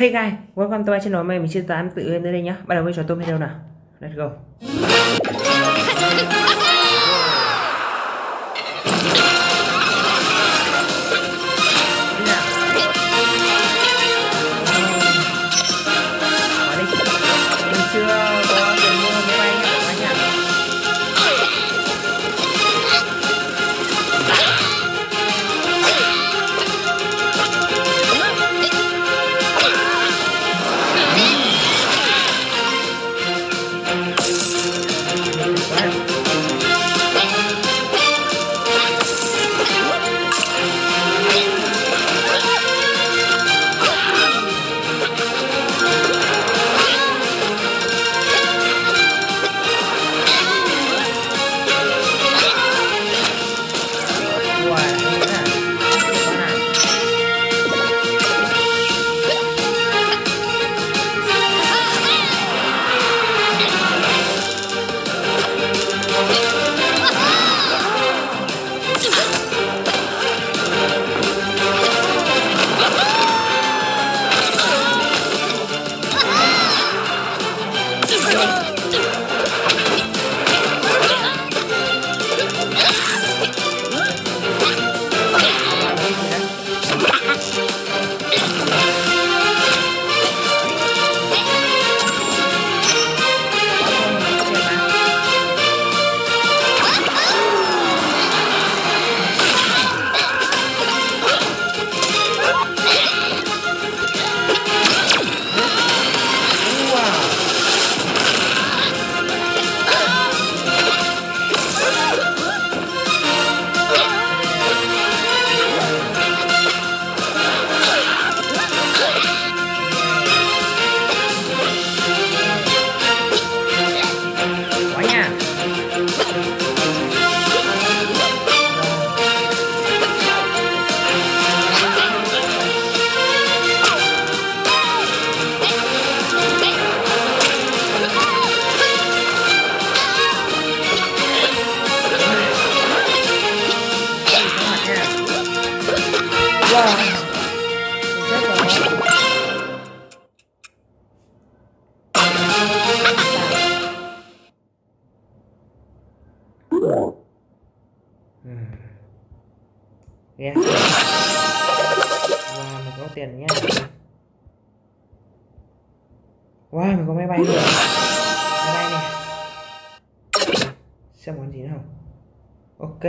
Hey guys, welcome to my channel. Mình xin tám tự em tới đây nhá. Bắt đầu với trò tôm hay đâu nào. Let's go. tiền nhé Wow, mình có máy bay rồi Máy bay này. Xem món gì nữa không? Ok.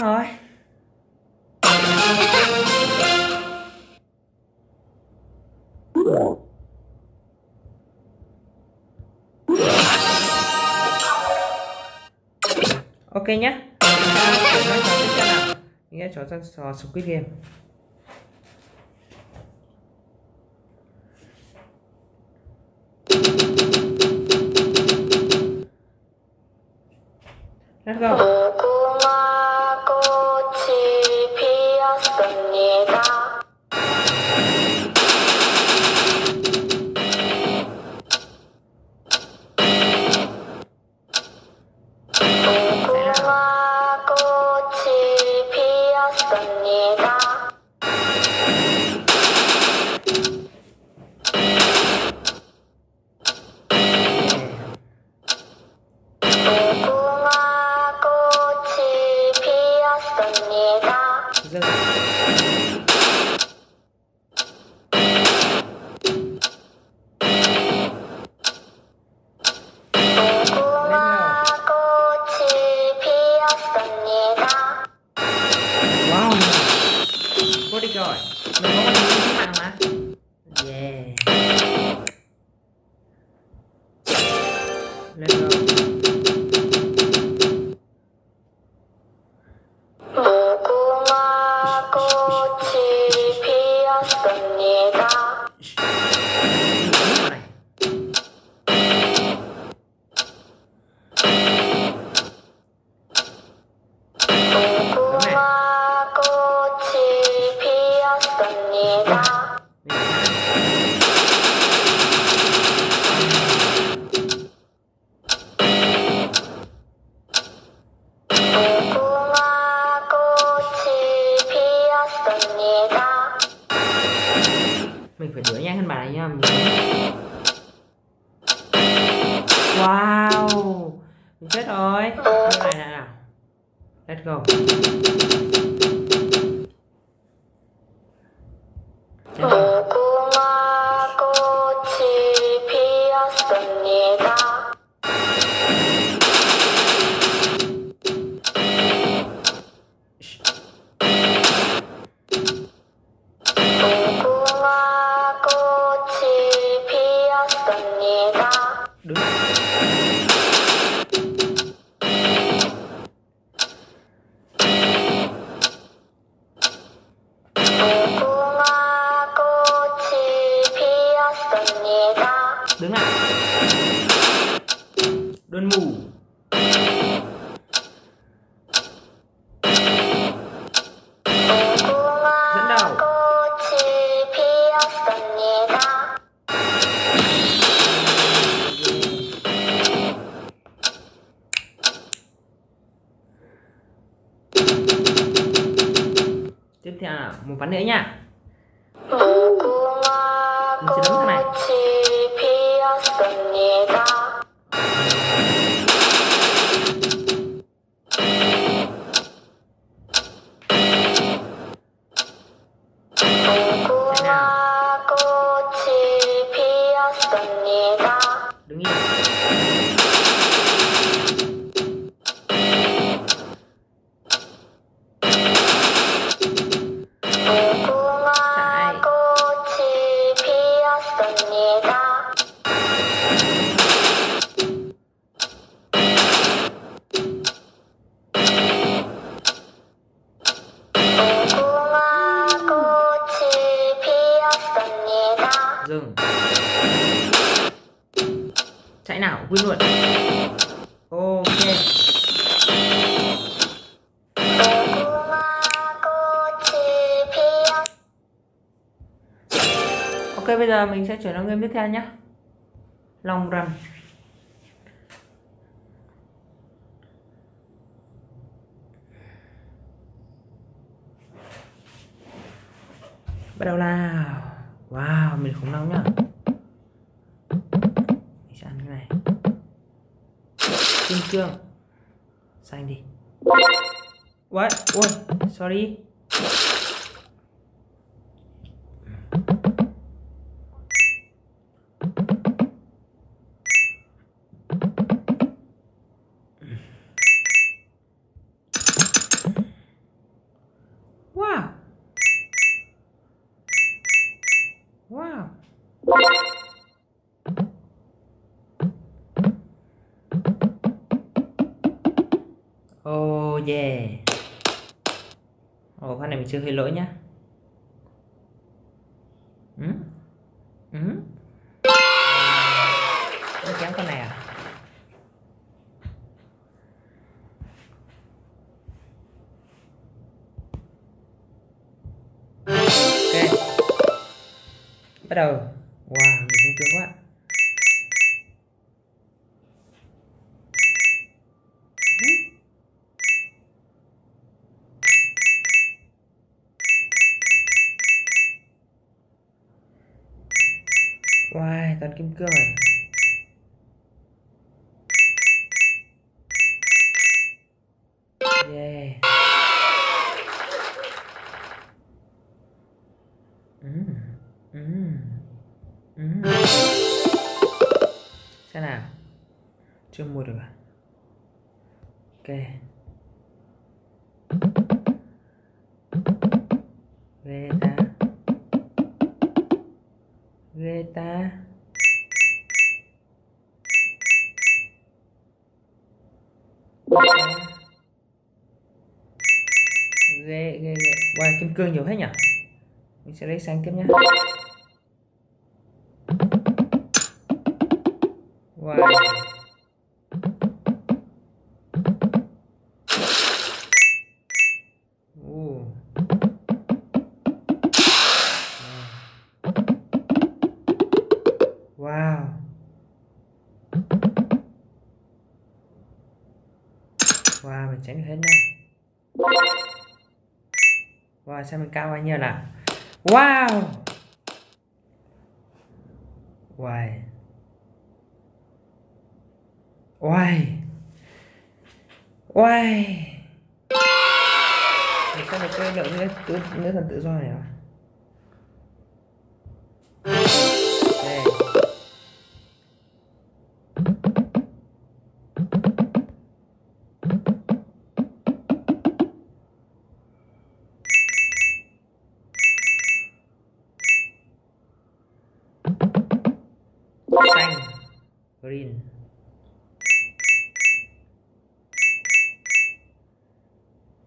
xong rồi. Ok nhé nghĩa chó ra trò squid game Let's go. Thank you. tiếp theo là một ván nữa nha. chạy nào, win luôn. Ok. Ok, bây giờ mình sẽ chuyển sang game tiếp theo nhé lòng rầm bắt đầu nào. Wow, mình không nóng nhá như này. Kim cương. Xanh đi. What? Ôi sorry. Wow. Wow. Yeah. Ồ oh, con này mình chưa hơi lỗi nhá. Cơ toàn. Yeah. Mm. Mm. Mm. Xem nào. Chưa mua được à? Ok. Ghê ghê ghê. Wow, kim cương nhiều hết nhỉ? Mình sẽ lấy xanh tiếp nhé tránh được hết nha. Wow, xem mình cao bao nhiêu nào. Wow. Wow. Wow. Wow. Mình sẽ được cái lượng nữa, tự, nữa thần tự do này à?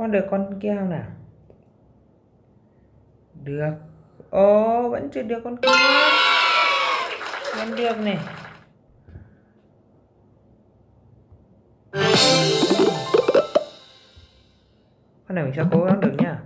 con được con kia không nào? Được. Ồ, vẫn chưa được con kia. Vẫn được này. Con này mình sẽ cố gắng được nhá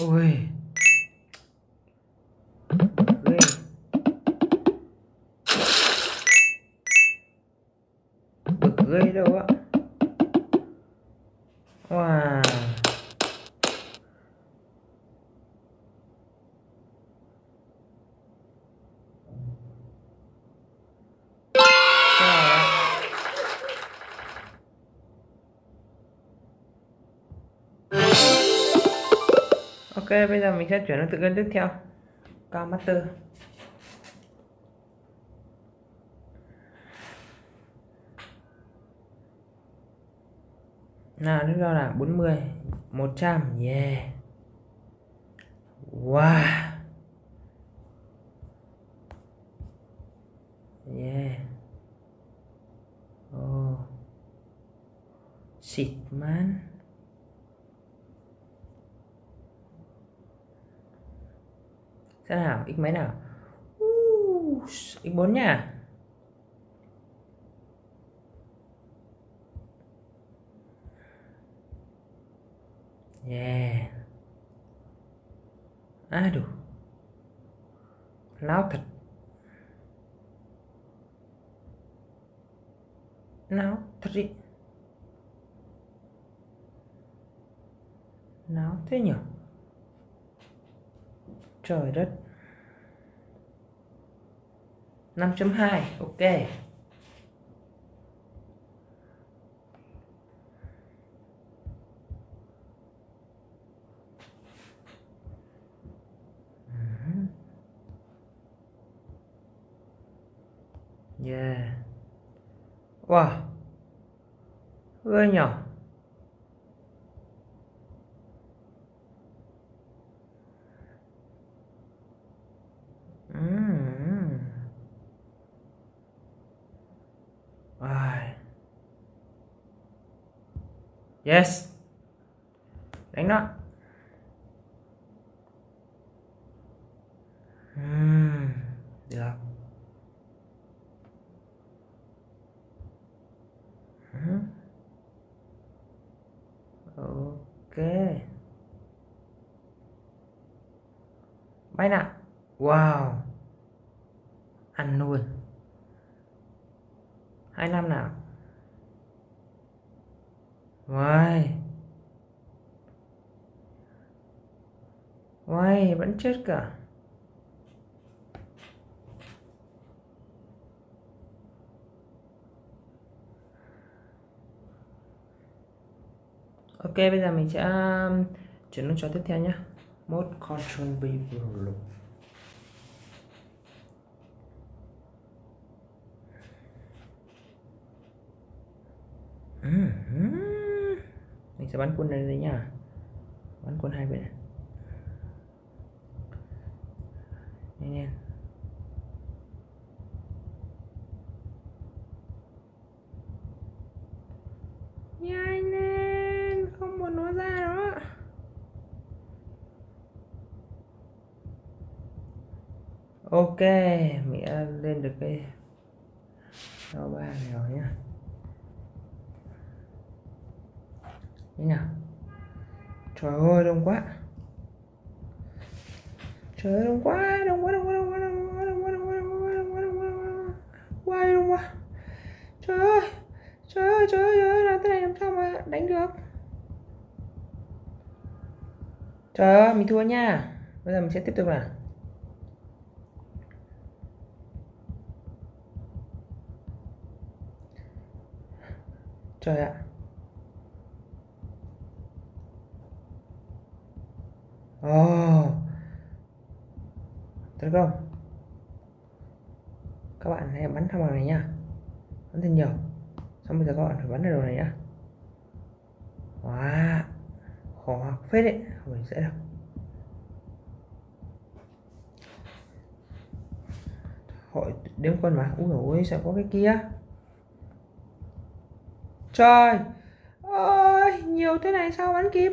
ôi. Ok, bây giờ mình sẽ chuyển sang tự kênh tiếp theo. Cao Master. Nào, lúc đó là 40, 100, yeah. Wow. Yeah. Oh. shit man. Thế nào, x mấy nào? Uh, x4 nha. Yeah. à đủ Láo thật. Láo thật đi. Láo thế nhỉ? Trời đất. 5.2, ok. Yeah. Wow. Ghê nhỏ. Mm. Rồi. Yes. Đánh nó. Hmm, được. Hmm. Ok. Bay nào. Wow. Ăn luôn. Hai năm nào. Wow. Wow, vẫn chết cả. Ok, bây giờ mình sẽ um, chuyển sang trò tiếp theo nhé. Mode Control B Pro. Ừm. Mình sẽ bắn quân này đây nha. Bắn quân hai bên này. Nhanh lên. Nhanh lên, không muốn nó ra đó. Ok, mẹ lên được cái Trời ơi, mình thua nha. Bây giờ mình sẽ tiếp tục nào. Trời ạ. Ồ. Oh. Tấn công. Các bạn hãy bắn thăm vào này nha. Bắn thật nhiều. Xong bây giờ các bạn phải bắn ở đầu này nhá. Wow. Khó phết đấy, không sẽ dễ đâu. Hội đếm quân mà. Ui ôi sao có cái kia. Trời ơi, nhiều thế này sao bắn kịp?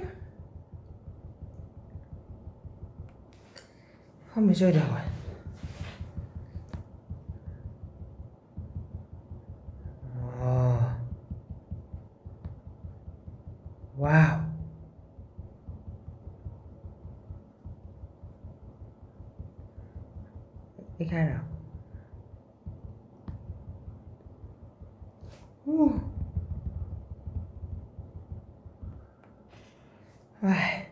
Không bị rơi được rồi. Ờ. Wow. cách hai nào? Uh. à.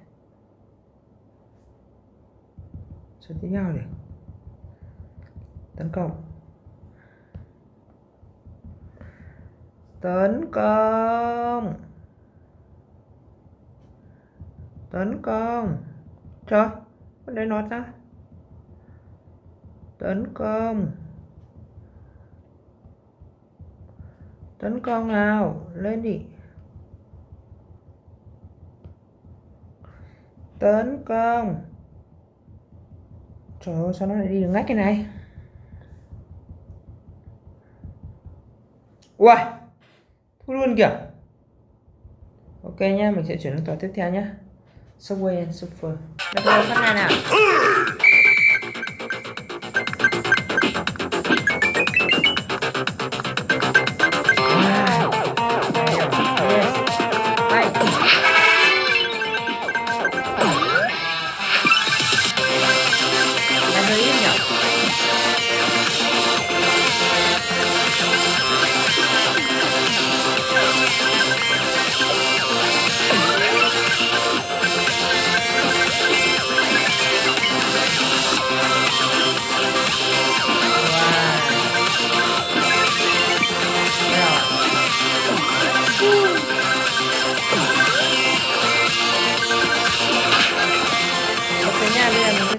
Sự tiếp nhau đi, Tấn công. Tấn công. Tấn công. Trời Đây nói ra. Tấn công. Tấn công nào? Lên đi. Tấn công. Trời ơi, sao nó lại đi được ngách cái này? Ui Thu luôn kìa. Ok nhá, mình sẽ chuyển sang trò tiếp theo nhá. Subway and Surfer Bắt phát này nào.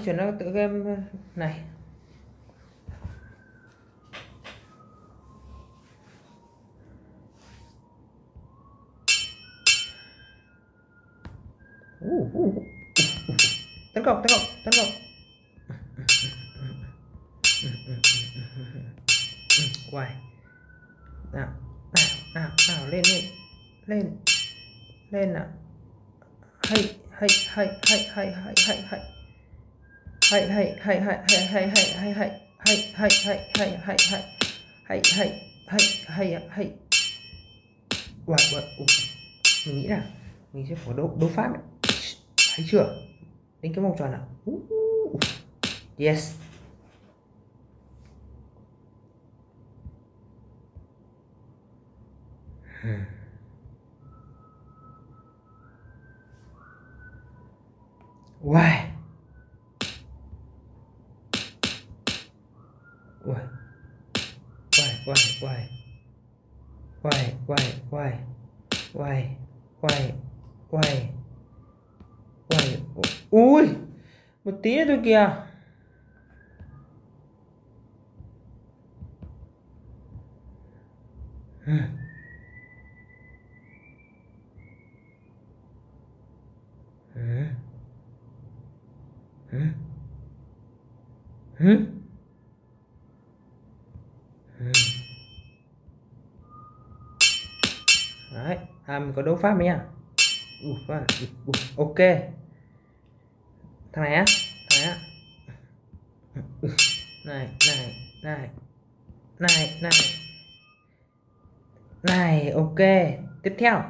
Chuyển sang tựa game này. Tấn công tấn công tấn công. Quay nào nào nào nào, lên lên. Lên. Lên nào. Hay hay hay hay hay hay hay hay hay hay hay hay hay hay hay hay hay hay hay hay hay hay hay hay hay hay hay Uầy, uầy, ui. mình nghĩ là mình sẽ phải đấu đấu pháp đấy thấy chưa đánh cái vòng tròn nào Uh, yes Hmm. Uầy. Uầy quay quay quay quay quay quay quay quay quay Ui. Một tí nữa thôi kìa. Hmm. Hmm. Hmm. À mình có đấu pháp mới à? nha. Ok. Thằng này á, thằng này á. Này, này, này. Này, này. Này, ok. Tiếp theo.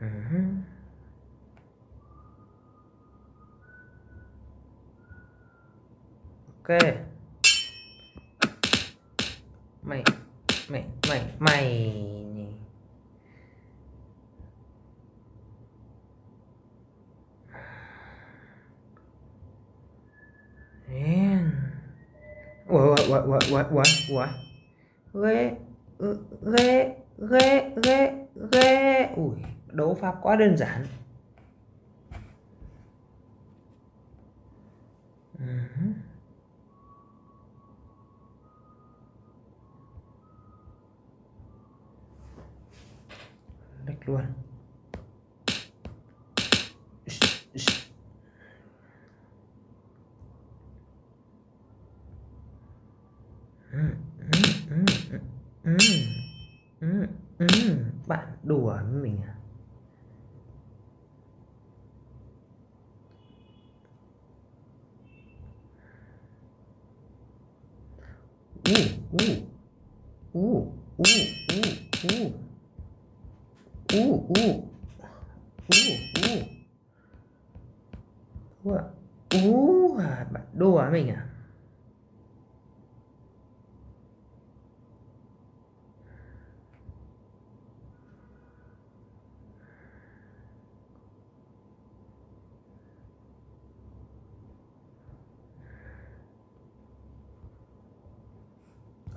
Mhm. Ok. Mày mày mày mày nhỉ. Man. Ủa ủa ủa ủa ủa ủa ủa. Ghê ghê ghê ghê ghê. Ui, đấu pháp quá đơn giản. luôn. Bạn đùa với mình à?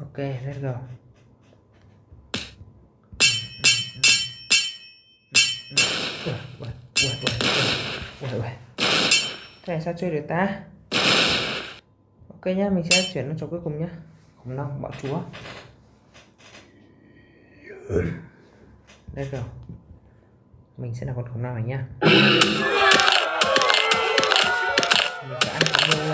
Ok, let's go. Uầy, uầy, uầy, uầy, uầy. Thế này sao chơi được ta? Ok nhá, mình sẽ chuyển nó cho cuối cùng nhá. Khủng long bạo chúa. Let's go. Mình sẽ là con khủng long này nhá. Mình sẽ ăn khủng long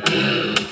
Thank you.